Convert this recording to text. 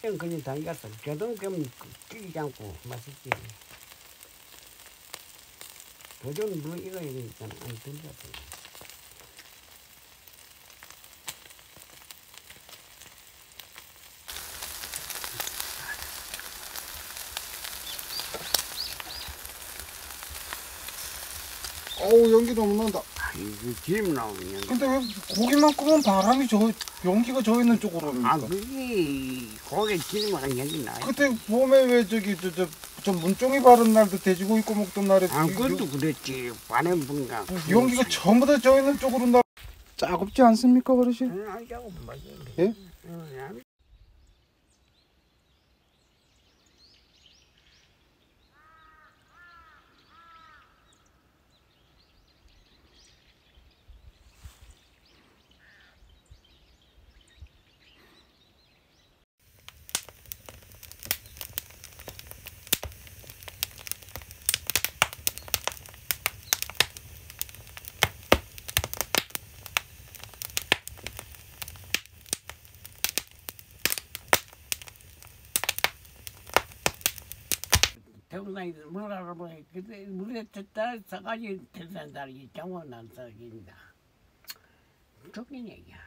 그냥 그냥 담갔어. 겨동 그럼 끼지 않고 맛있지. 도전 물 이거 이거 있잖아. 안 던졌어. 어우 연기 너무 난다. 아, 이거 기름 나오면. 근데 왜 고기만큼은 바람이 저 연기가 저 있는 쪽으로 아, 오니까? 그게 고개 기름하고 연기 나요. 그때 봄에 왜 저기 저 저 저 문종이 바른 날도 돼지고기 꺼 먹던 날에 아, 이- 그것도 그랬지. 반은 분가. 이 연기가 전부 다 저 있는 쪽으로 나. 짜겁지 않습니까? 응, 알자고 맞아. 예? 응, 안 태국나이 뭐라 그러면 그때 물에 뜯다 사가지 태산다리 장원 안 사긴다. 좋긴 얘기야.